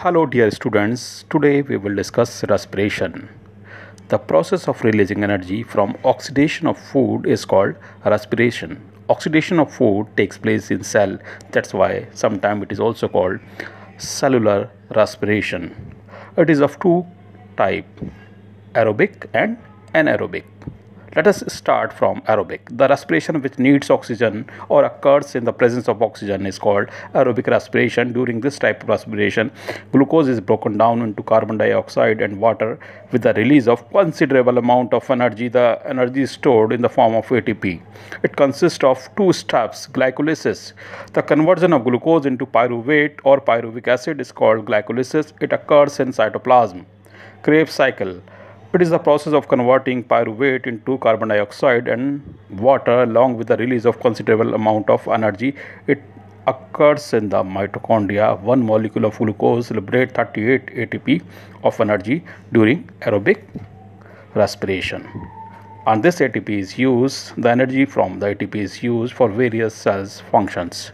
Hello dear students, today we will discuss respiration. The process of releasing energy from oxidation of food is called respiration. Oxidation of food takes place in cell, that's why sometimes it is also called cellular respiration. It is of two type, aerobic and anaerobic. Let us start from aerobic. The respiration which needs oxygen or occurs in the presence of oxygen is called aerobic respiration. During this type of respiration, glucose is broken down into carbon dioxide and water with the release of considerable amount of energy. The energy is stored in the form of ATP. It consists of two steps, glycolysis. The conversion of glucose into pyruvate or pyruvic acid is called glycolysis. It occurs in cytoplasm. Krebs cycle it is the process of converting pyruvate into carbon dioxide and water along with the release of considerable amount of energy. It occurs in the mitochondria. One molecule of glucose liberates 38 ATP of energy during aerobic respiration. And this ATP is used, the energy from the ATP is used for various cells functions.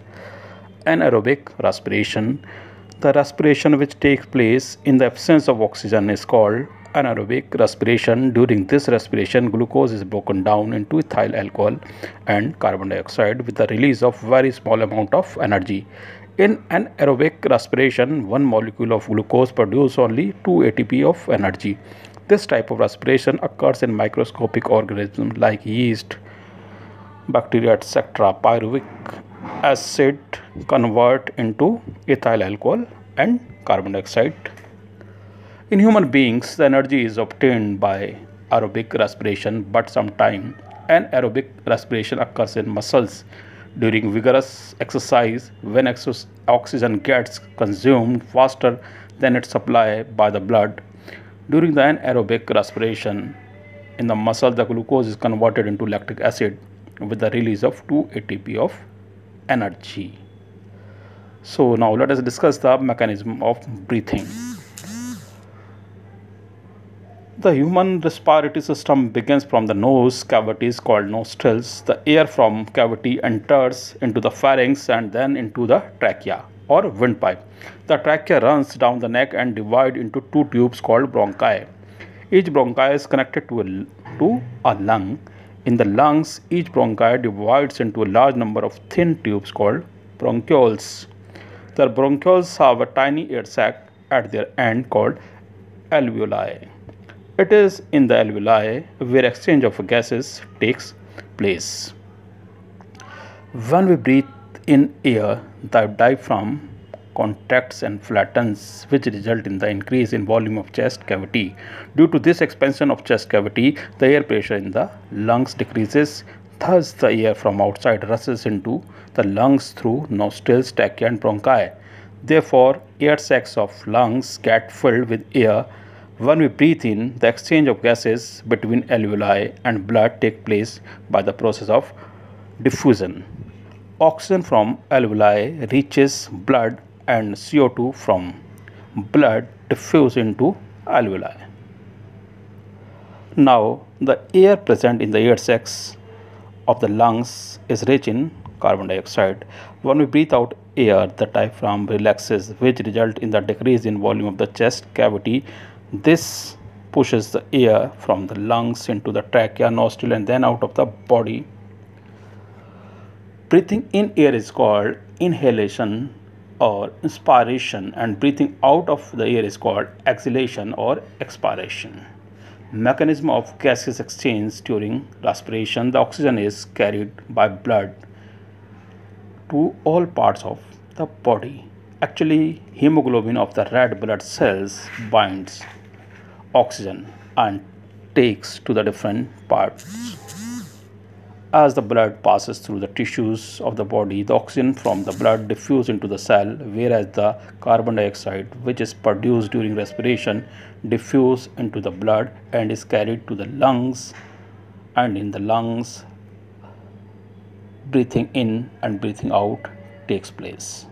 Anaerobic respiration, the respiration which takes place in the absence of oxygen is called anaerobic respiration. During this respiration, glucose is broken down into ethyl alcohol and carbon dioxide with the release of very small amount of energy. In anaerobic respiration, one molecule of glucose produces only 2 ATP of energy. This type of respiration occurs in microscopic organisms like yeast, bacteria, etc. Pyruvic acid convert into ethyl alcohol and carbon dioxide in human beings, the energy is obtained by aerobic respiration, but sometimes anaerobic respiration occurs in muscles during vigorous exercise when excess oxygen gets consumed faster than its supply by the blood. During the anaerobic respiration in the muscle, the glucose is converted into lactic acid with the release of 2 ATP of energy. So now let us discuss the mechanism of breathing. The human respiratory system begins from the nose cavities called nostrils. The air from cavity enters into the pharynx and then into the trachea or windpipe. The trachea runs down the neck and divides into two tubes called bronchi. Each bronchi is connected to a, to a lung. In the lungs, each bronchi divides into a large number of thin tubes called bronchioles. The bronchioles have a tiny air sac at their end called alveoli. It is in the alveoli where exchange of gases takes place. When we breathe in air, the diaphragm contracts and flattens, which result in the increase in volume of chest cavity. Due to this expansion of chest cavity, the air pressure in the lungs decreases. Thus, the air from outside rushes into the lungs through nostrils, trachea, and bronchi. Therefore, air sacs of lungs get filled with air when we breathe in, the exchange of gases between alveoli and blood take place by the process of diffusion. Oxygen from alveoli reaches blood and CO2 from blood diffuse into alveoli. Now, the air present in the air sacs of the lungs is rich in carbon dioxide. When we breathe out air, the diaphragm relaxes, which result in the decrease in volume of the chest cavity this pushes the air from the lungs into the trachea, nostril, and then out of the body. Breathing in air is called inhalation or inspiration, and breathing out of the air is called exhalation or expiration. Mechanism of gases exchange during respiration the oxygen is carried by blood to all parts of the body. Actually, hemoglobin of the red blood cells binds oxygen and takes to the different parts. As the blood passes through the tissues of the body, the oxygen from the blood diffuses into the cell, whereas the carbon dioxide, which is produced during respiration, diffuses into the blood and is carried to the lungs. And in the lungs, breathing in and breathing out takes place.